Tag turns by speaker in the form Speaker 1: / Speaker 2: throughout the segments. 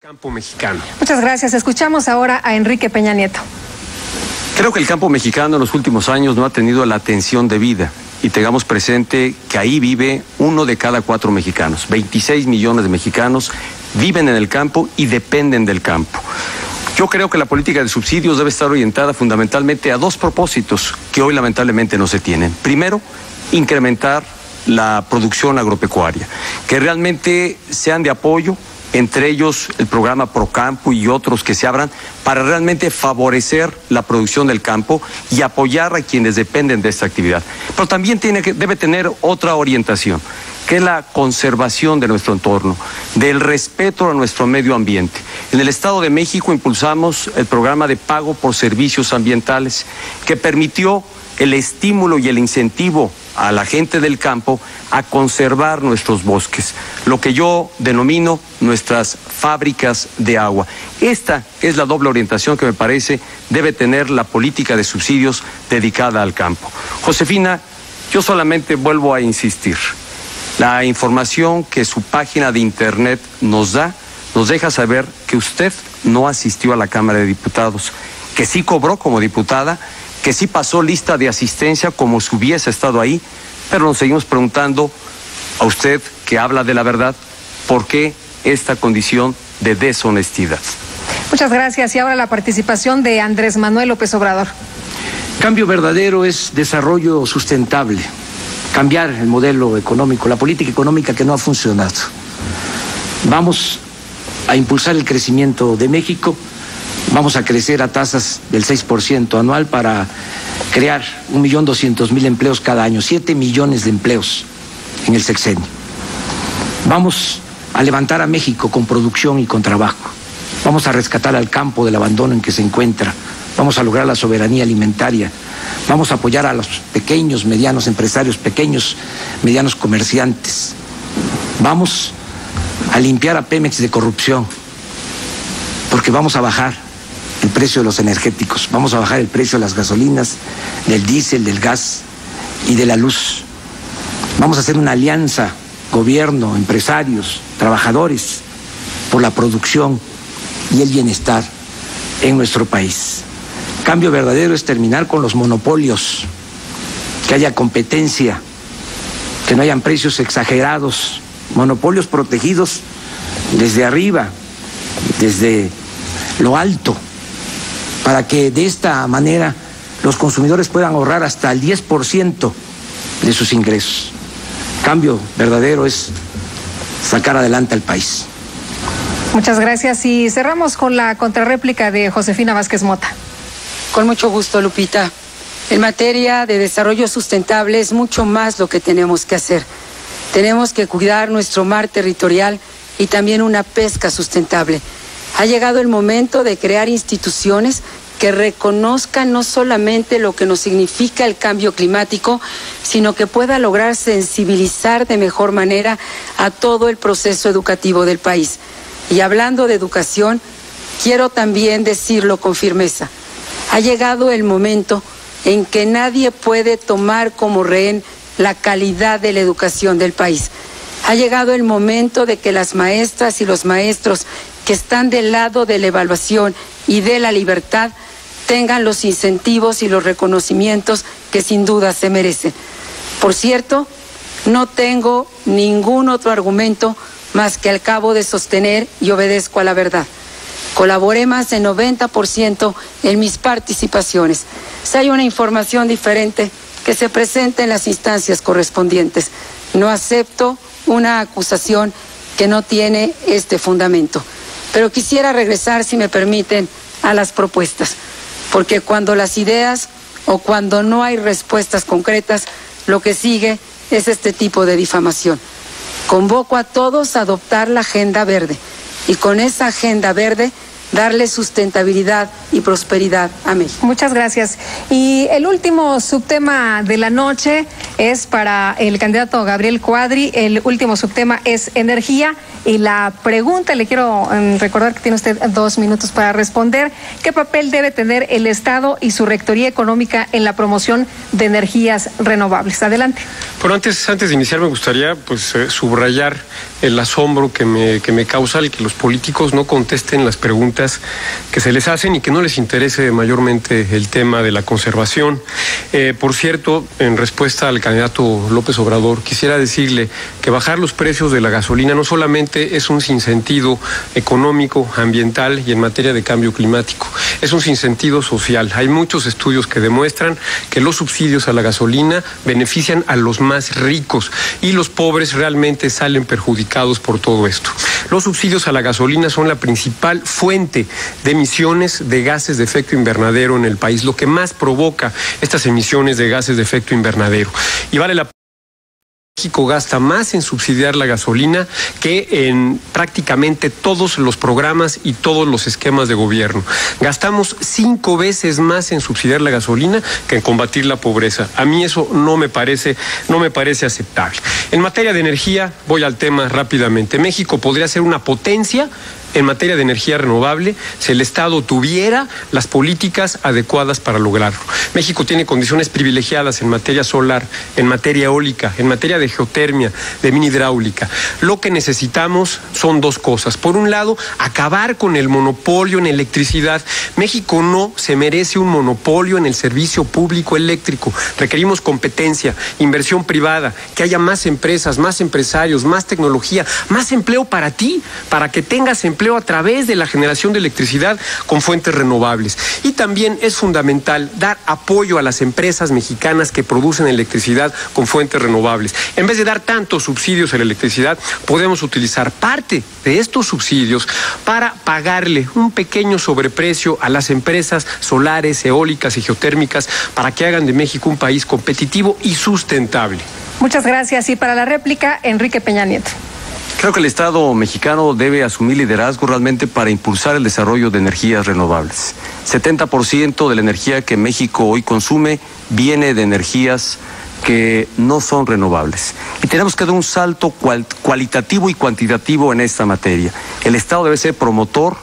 Speaker 1: Campo mexicano.
Speaker 2: Muchas gracias. Escuchamos ahora a Enrique Peña Nieto.
Speaker 3: Creo que el campo mexicano en los últimos años no ha tenido la atención debida y tengamos presente que ahí vive uno de cada cuatro mexicanos. 26 millones de mexicanos viven en el campo y dependen del campo. Yo creo que la política de subsidios debe estar orientada fundamentalmente a dos propósitos que hoy lamentablemente no se tienen. Primero, incrementar la producción agropecuaria, que realmente sean de apoyo entre ellos el programa Procampo y otros que se abran para realmente favorecer la producción del campo y apoyar a quienes dependen de esta actividad. Pero también tiene que, debe tener otra orientación, que es la conservación de nuestro entorno, del respeto a nuestro medio ambiente. En el Estado de México impulsamos el programa de pago por servicios ambientales que permitió el estímulo y el incentivo a la gente del campo a conservar nuestros bosques, lo que yo denomino nuestras fábricas de agua. Esta es la doble orientación que me parece debe tener la política de subsidios dedicada al campo. Josefina, yo solamente vuelvo a insistir. La información que su página de internet nos da nos deja saber que usted no asistió a la Cámara de Diputados, que sí cobró como diputada, que sí pasó lista de asistencia como si hubiese estado ahí, pero nos seguimos preguntando a usted que habla de la verdad, ¿por qué esta condición de deshonestidad?
Speaker 2: Muchas gracias. Y ahora la participación de Andrés Manuel López Obrador.
Speaker 4: Cambio verdadero es desarrollo sustentable, cambiar el modelo económico, la política económica que no ha funcionado. Vamos a impulsar el crecimiento de México Vamos a crecer a tasas del 6% anual para crear un millón doscientos mil empleos cada año, siete millones de empleos en el sexenio. Vamos a levantar a México con producción y con trabajo. Vamos a rescatar al campo del abandono en que se encuentra. Vamos a lograr la soberanía alimentaria. Vamos a apoyar a los pequeños, medianos empresarios, pequeños, medianos comerciantes. Vamos a limpiar a Pemex de corrupción, porque vamos a bajar el precio de los energéticos, vamos a bajar el precio de las gasolinas, del diésel, del gas y de la luz. Vamos a hacer una alianza, gobierno, empresarios, trabajadores, por la producción y el bienestar en nuestro país. Cambio verdadero es terminar con los monopolios, que haya competencia, que no hayan precios exagerados, monopolios protegidos desde arriba, desde lo alto para que de esta manera los consumidores puedan ahorrar hasta el 10% de sus ingresos. Cambio verdadero es sacar adelante al país.
Speaker 2: Muchas gracias y cerramos con la contrarréplica de Josefina Vázquez Mota.
Speaker 5: Con mucho gusto, Lupita. En materia de desarrollo sustentable es mucho más lo que tenemos que hacer. Tenemos que cuidar nuestro mar territorial y también una pesca sustentable. Ha llegado el momento de crear instituciones que reconozcan no solamente lo que nos significa el cambio climático, sino que pueda lograr sensibilizar de mejor manera a todo el proceso educativo del país. Y hablando de educación, quiero también decirlo con firmeza. Ha llegado el momento en que nadie puede tomar como rehén la calidad de la educación del país. Ha llegado el momento de que las maestras y los maestros que están del lado de la evaluación y de la libertad tengan los incentivos y los reconocimientos que sin duda se merecen. Por cierto, no tengo ningún otro argumento más que al cabo de sostener y obedezco a la verdad. Colaboré más de 90% en mis participaciones. Si hay una información diferente, que se presente en las instancias correspondientes. No acepto una acusación que no tiene este fundamento. Pero quisiera regresar, si me permiten, a las propuestas porque cuando las ideas o cuando no hay respuestas concretas, lo que sigue es este tipo de difamación. Convoco a todos a adoptar la agenda verde y con esa agenda verde darle sustentabilidad y prosperidad a México.
Speaker 2: Muchas gracias. Y el último subtema de la noche es para el candidato Gabriel Cuadri. El último subtema es energía. Y la pregunta, le quiero em, recordar que tiene usted dos minutos para responder. ¿Qué papel debe tener el Estado y su rectoría económica en la promoción de energías renovables? Adelante.
Speaker 1: Bueno, antes, antes de iniciar me gustaría pues eh, subrayar el asombro que me, que me causa el que los políticos no contesten las preguntas que se les hacen y que no les interese mayormente el tema de la conservación. Eh, por cierto, en respuesta al candidato López Obrador, quisiera decirle que bajar los precios de la gasolina no solamente es un sinsentido económico, ambiental y en materia de cambio climático, es un sinsentido social. Hay muchos estudios que demuestran que los subsidios a la gasolina benefician a los más ricos y los pobres realmente salen perjudicados por todo esto. Los subsidios a la gasolina son la principal fuente de emisiones de gases de efecto invernadero en el país, lo que más provoca estas emisiones de gases de efecto invernadero. Y vale la México gasta más en subsidiar la gasolina que en prácticamente todos los programas y todos los esquemas de gobierno. Gastamos cinco veces más en subsidiar la gasolina que en combatir la pobreza. A mí eso no me parece, no me parece aceptable. En materia de energía, voy al tema rápidamente. México podría ser una potencia en materia de energía renovable si el Estado tuviera las políticas adecuadas para lograrlo. México tiene condiciones privilegiadas en materia solar, en materia eólica, en materia de geotermia, de mini hidráulica. Lo que necesitamos son dos cosas. Por un lado, acabar con el monopolio en electricidad. México no se merece un monopolio en el servicio público eléctrico. Requerimos competencia, inversión privada, que haya más empresas, más empresarios, más tecnología, más empleo para ti, para que tengas empleo empleo a través de la generación de electricidad con fuentes renovables. Y también es fundamental dar apoyo a las empresas mexicanas que producen electricidad con fuentes renovables. En vez de dar tantos subsidios a la electricidad, podemos utilizar parte de estos subsidios para pagarle un pequeño sobreprecio a las empresas solares, eólicas y geotérmicas para que hagan de México un país competitivo y sustentable.
Speaker 2: Muchas gracias. Y para la réplica, Enrique Peña Nieto.
Speaker 3: Creo que el Estado mexicano debe asumir liderazgo realmente para impulsar el desarrollo de energías renovables. 70% de la energía que México hoy consume viene de energías que no son renovables. Y tenemos que dar un salto cualitativo y cuantitativo en esta materia. El Estado debe ser promotor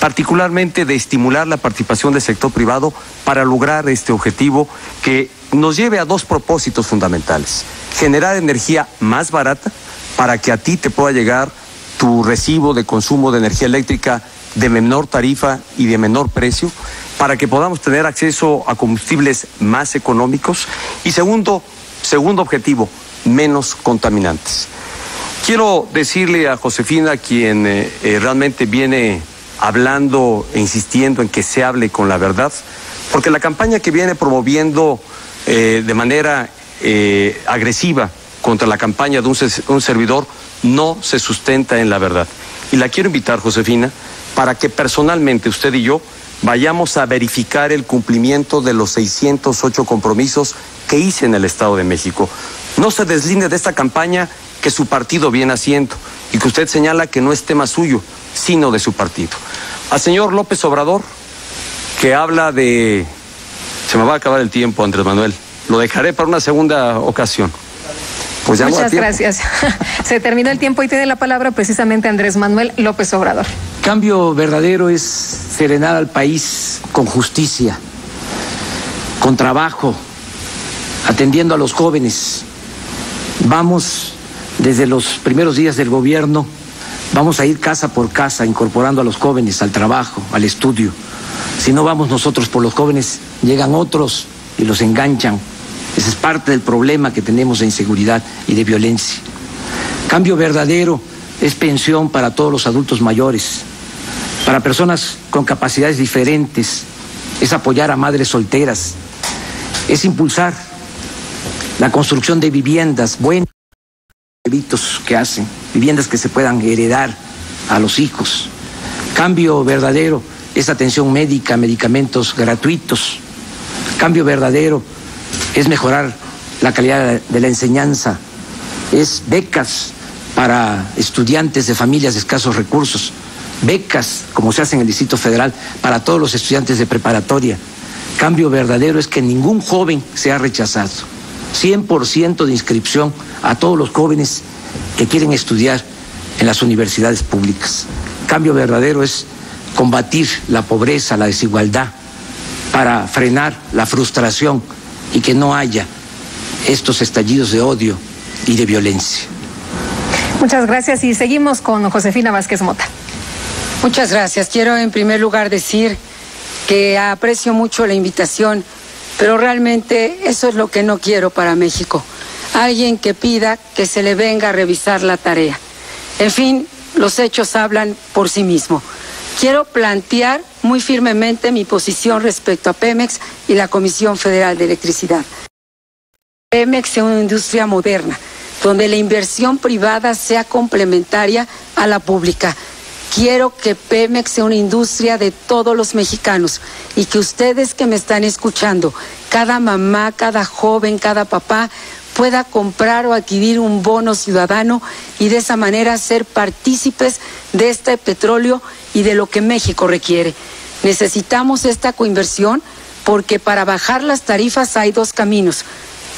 Speaker 3: particularmente de estimular la participación del sector privado para lograr este objetivo que nos lleve a dos propósitos fundamentales. Generar energía más barata, para que a ti te pueda llegar tu recibo de consumo de energía eléctrica de menor tarifa y de menor precio, para que podamos tener acceso a combustibles más económicos. Y segundo, segundo objetivo, menos contaminantes. Quiero decirle a Josefina, quien eh, eh, realmente viene hablando e insistiendo en que se hable con la verdad, porque la campaña que viene promoviendo eh, de manera agresiva contra la campaña de un, servidor no se sustenta en la verdad. Y la quiero invitar, Josefina, para que personalmente usted y yo vayamos a verificar el cumplimiento de los 608 compromisos que hice en el Estado de México. No se deslinde de esta campaña que su partido viene haciendo y que usted señala que no es tema suyo, sino de su partido. Al señor López Obrador, que habla de... Se me va a acabar el tiempo, Andrés Manuel. Lo dejaré para una segunda ocasión.
Speaker 2: Pues Muchas gracias. Se terminó el tiempo y tiene la palabra precisamente Andrés Manuel López Obrador.
Speaker 4: Cambio verdadero es serenar al país con justicia, con trabajo, atendiendo a los jóvenes. Vamos, desde los primeros días del gobierno, vamos a ir casa por casa incorporando a los jóvenes al trabajo, al estudio. Si no vamos nosotros por los jóvenes, llegan otros y los enganchan es parte del problema que tenemos de inseguridad y de violencia. Cambio verdadero es pensión para todos los adultos mayores, para personas con capacidades diferentes, es apoyar a madres solteras, es impulsar la construcción de viviendas buenas que hacen, viviendas que se puedan heredar a los hijos. Cambio verdadero es atención médica, medicamentos gratuitos. Cambio verdadero es mejorar la calidad de la enseñanza, es becas para estudiantes de familias de escasos recursos, becas, como se hace en el Distrito Federal, para todos los estudiantes de preparatoria. Cambio verdadero es que ningún joven sea rechazado. 100% de inscripción a todos los jóvenes que quieren estudiar en las universidades públicas. Cambio verdadero es combatir la pobreza, la desigualdad, para frenar la frustración y que no haya estos estallidos de odio y de violencia.
Speaker 2: Muchas gracias y seguimos con Josefina Vázquez Mota.
Speaker 5: Muchas gracias. Quiero en primer lugar decir que aprecio mucho la invitación, pero realmente eso es lo que no quiero para México. Alguien que pida que se le venga a revisar la tarea. En fin, los hechos hablan por sí mismos. Quiero plantear muy firmemente mi posición respecto a Pemex y la Comisión Federal de Electricidad. Pemex es una industria moderna, donde la inversión privada sea complementaria a la pública. Quiero que Pemex sea una industria de todos los mexicanos y que ustedes que me están escuchando, cada mamá, cada joven, cada papá, pueda comprar o adquirir un bono ciudadano y de esa manera ser partícipes de este petróleo y de lo que México requiere. Necesitamos esta coinversión porque para bajar las tarifas hay dos caminos,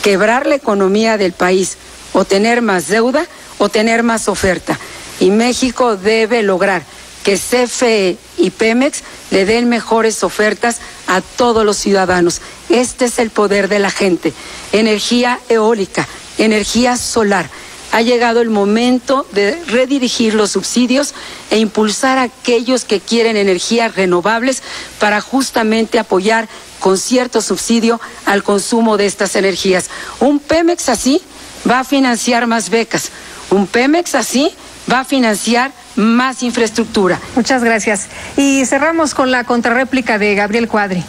Speaker 5: quebrar la economía del país o tener más deuda o tener más oferta. Y México debe lograr que CFE y Pemex le den mejores ofertas a todos los ciudadanos. Este es el poder de la gente. Energía eólica, energía solar. Ha llegado el momento de redirigir los subsidios e impulsar a aquellos que quieren energías renovables para justamente apoyar con cierto subsidio al consumo de estas energías. Un Pemex así va a financiar más becas. Un Pemex así va a financiar más infraestructura.
Speaker 2: Muchas gracias. Y cerramos con la contrarréplica de Gabriel Cuadri.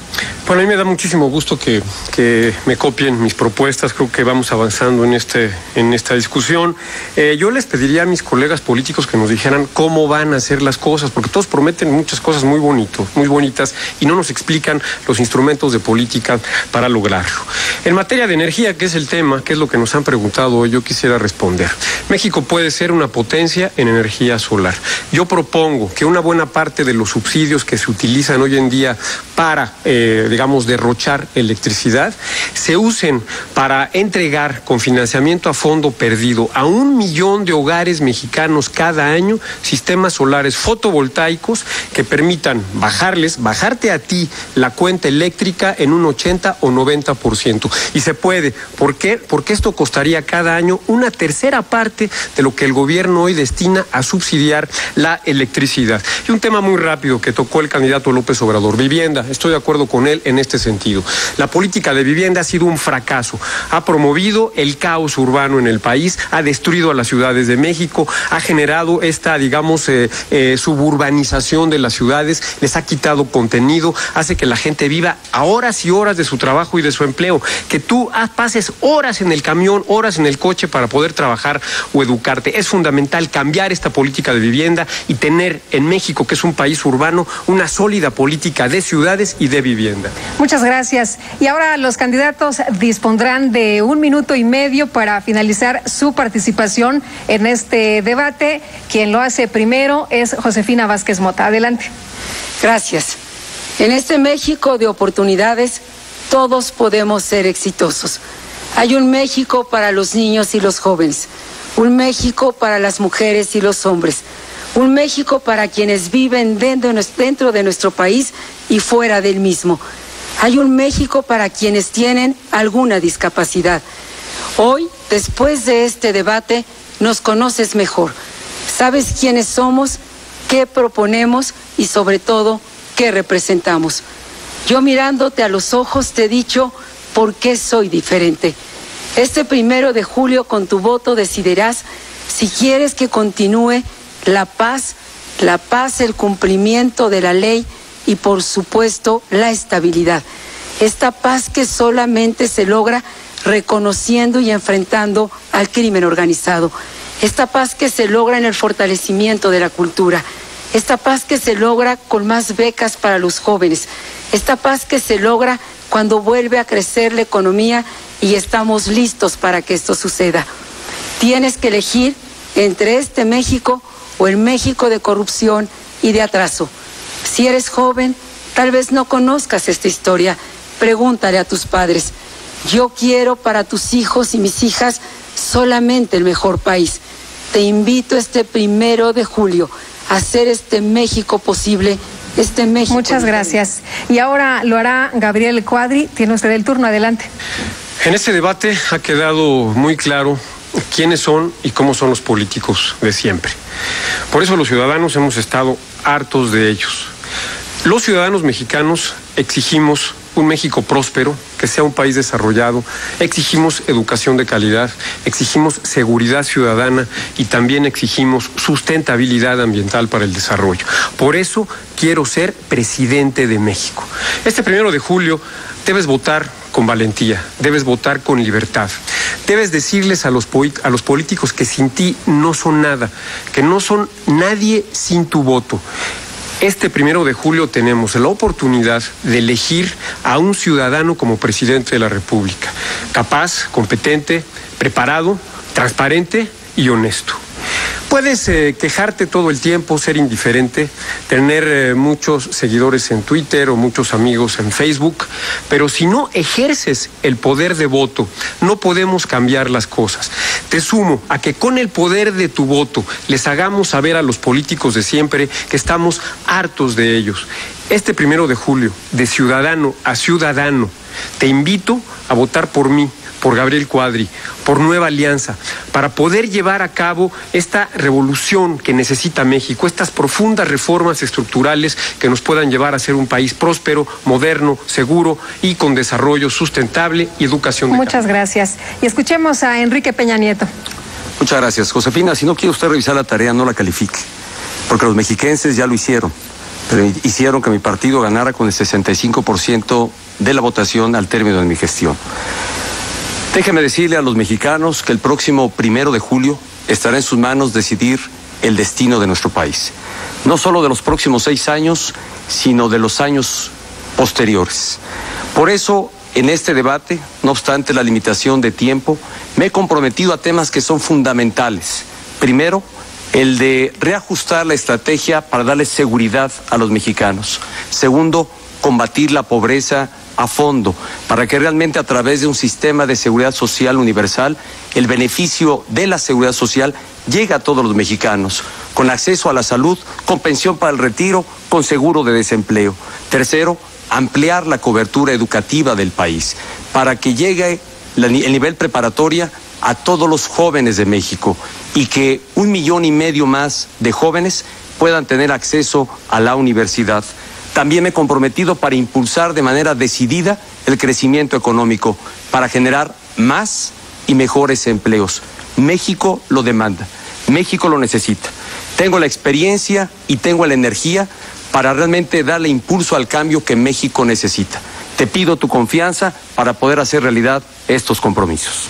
Speaker 1: Bueno, a mí me da muchísimo gusto que, que, me copien mis propuestas. Creo que vamos avanzando en, este, en esta discusión. Eh, yo les pediría a mis colegas políticos que nos dijeran cómo van a hacer las cosas, porque todos prometen muchas cosas muy bonitos, muy bonitas, y no nos explican los instrumentos de política para lograrlo. En materia de energía, que es el tema, que es lo que nos han preguntado hoy, yo quisiera responder. México puede ser una potencia en energía solar. Yo propongo que una buena parte de los subsidios que se utilizan hoy en día para eh, digamos, derrochar electricidad, se usen para entregar con financiamiento a fondo perdido a un millón de hogares mexicanos cada año sistemas solares fotovoltaicos que permitan bajarles, bajarte a ti la cuenta eléctrica en un 80 o 90%. Y se puede. ¿Por qué? Porque esto costaría cada año una tercera parte de lo que el gobierno hoy destina a subsidiar la electricidad. Y un tema muy rápido que tocó el candidato López Obrador, vivienda. Estoy de acuerdo con él en este sentido. La política de vivienda ha sido un fracaso. Ha promovido el caos urbano en el país, ha destruido a las ciudades de México, ha generado esta, digamos, eh, eh, suburbanización de las ciudades, les ha quitado contenido, hace que la gente viva a horas y horas de su trabajo y de su empleo, que tú pases horas en el camión, horas en el coche para poder trabajar o educarte. Es fundamental cambiar esta política de vivienda y tener en México, que es un país urbano, una sólida política de ciudades y de vivienda.
Speaker 2: Muchas gracias. Y ahora los candidatos dispondrán de un minuto y medio para finalizar su participación en este debate. Quien lo hace primero es Josefina Vázquez Mota. Adelante.
Speaker 5: Gracias. En este México de oportunidades, todos podemos ser exitosos. Hay un México para los niños y los jóvenes, un México para las mujeres y los hombres, un México para quienes viven dentro de nuestro país y fuera del mismo. Hay un México para quienes tienen alguna discapacidad. Hoy, después de este debate, nos conoces mejor. Sabes quiénes somos, qué proponemos y sobre todo qué representamos. Yo mirándote a los ojos te he dicho por qué soy diferente. Este primero de julio con tu voto decidirás si quieres que continúe la paz, la paz, el cumplimiento de la ley y por supuesto la estabilidad. Esta paz que solamente se logra reconociendo y enfrentando al crimen organizado. Esta paz que se logra en el fortalecimiento de la cultura. Esta paz que se logra con más becas para los jóvenes. Esta paz que se logra cuando vuelve a crecer la economía y estamos listos para que esto suceda. Tienes que elegir entre este México o el México de corrupción y de atraso. Si eres joven, tal vez no conozcas esta historia. Pregúntale a tus padres. Yo quiero para tus hijos y mis hijas solamente el mejor país. Te invito este primero de julio a hacer este México posible. Este México.
Speaker 2: Muchas gracias. Y ahora lo hará Gabriel Cuadri. Tiene usted el turno. Adelante.
Speaker 1: En este debate ha quedado muy claro quiénes son y cómo son los políticos de siempre. Por eso los ciudadanos hemos estado hartos de ellos. Los ciudadanos mexicanos exigimos un México próspero, que sea un país desarrollado, exigimos educación de calidad, exigimos seguridad ciudadana y también exigimos sustentabilidad ambiental para el desarrollo. Por eso quiero ser presidente de México. Este primero de julio debes votar con valentía, debes votar con libertad. Debes decirles a los, a los políticos que sin ti no son nada, que no son nadie sin tu voto. Este primero de julio tenemos la oportunidad de elegir a un ciudadano como presidente de la República, capaz, competente, preparado, transparente y honesto. Puedes eh, quejarte todo el tiempo, ser indiferente, tener eh, muchos seguidores en Twitter o muchos amigos en Facebook, pero si no ejerces el poder de voto, no podemos cambiar las cosas. Te sumo a que con el poder de tu voto les hagamos saber a los políticos de siempre que estamos hartos de ellos. Este primero de julio, de ciudadano a ciudadano, te invito a votar por mí por Gabriel Cuadri, por Nueva Alianza, para poder llevar a cabo esta revolución que necesita México, estas profundas reformas estructurales que nos puedan llevar a ser un país próspero, moderno, seguro y con desarrollo sustentable y educación. De
Speaker 2: Muchas gracias. Y escuchemos a Enrique Peña Nieto.
Speaker 3: Muchas gracias. Josefina, si no quiere usted revisar la tarea, no la califique, porque los mexiquenses ya lo hicieron, pero hicieron que mi partido ganara con el 65% de la votación al término de mi gestión. Déjeme decirle a los mexicanos que el próximo primero de julio estará en sus manos decidir el destino de nuestro país. No solo de los próximos seis años, sino de los años posteriores. Por eso, en este debate, no obstante la limitación de tiempo, me he comprometido a temas que son fundamentales. Primero, el de reajustar la estrategia para darle seguridad a los mexicanos. Segundo, combatir la pobreza a fondo para que realmente a través de un sistema de seguridad social universal el beneficio de la seguridad social llegue a todos los mexicanos, con acceso a la salud, con pensión para el retiro, con seguro de desempleo. Tercero, ampliar la cobertura educativa del país para que llegue el nivel preparatoria a todos los jóvenes de México y que un millón y medio más de jóvenes puedan tener acceso a la universidad. También me he comprometido para impulsar de manera decidida el crecimiento económico, para generar más y mejores empleos. México lo demanda, México lo necesita. Tengo la experiencia y tengo la energía para realmente darle impulso al cambio que México necesita. Te pido tu confianza para poder hacer realidad estos compromisos.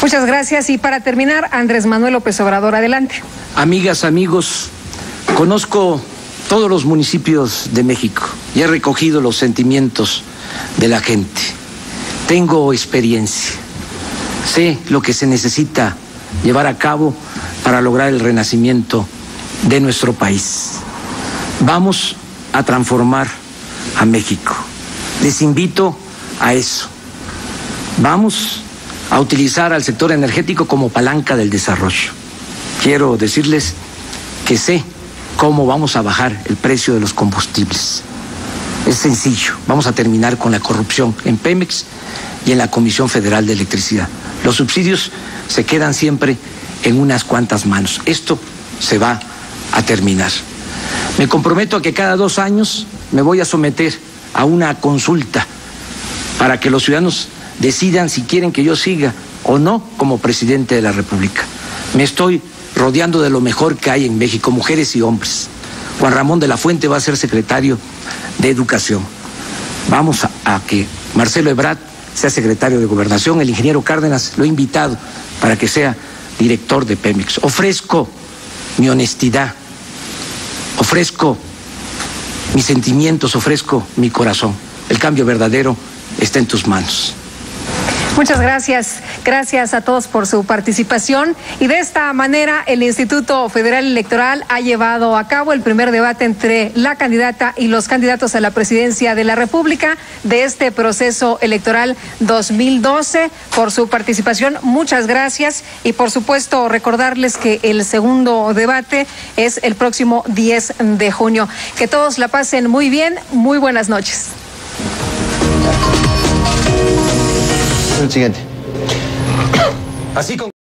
Speaker 2: Muchas gracias. Y para terminar, Andrés Manuel López Obrador, adelante.
Speaker 4: Amigas, amigos, conozco todos los municipios de México y he recogido los sentimientos de la gente. Tengo experiencia, sé lo que se necesita llevar a cabo para lograr el renacimiento de nuestro país. Vamos a transformar a México. Les invito a eso. Vamos a utilizar al sector energético como palanca del desarrollo. Quiero decirles que sé cómo vamos a bajar el precio de los combustibles. Es sencillo, vamos a terminar con la corrupción en Pemex y en la Comisión Federal de Electricidad. Los subsidios se quedan siempre en unas cuantas manos. Esto se va a terminar. Me comprometo a que cada dos años me voy a someter a una consulta para que los ciudadanos decidan si quieren que yo siga o no como presidente de la República. Me estoy rodeando de lo mejor que hay en México, mujeres y hombres. Juan Ramón de la Fuente va a ser secretario de Educación. Vamos a, que Marcelo Ebrard sea secretario de Gobernación, el ingeniero Cárdenas lo he invitado para que sea director de Pemex. Ofrezco mi honestidad, ofrezco mis sentimientos, ofrezco mi corazón. El cambio verdadero está en tus manos.
Speaker 2: Muchas gracias. Gracias a todos por su participación. Y de esta manera, el Instituto Federal Electoral ha llevado a cabo el primer debate entre la candidata y los candidatos a la presidencia de la República de este proceso electoral 2012. Por su participación, muchas gracias. Y por supuesto, recordarles que el segundo debate es el próximo 10 de junio. Que todos la pasen muy bien. Muy buenas noches.
Speaker 6: El siguiente. Así con